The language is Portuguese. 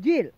Gil.